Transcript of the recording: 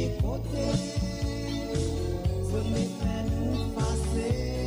de poder make it fac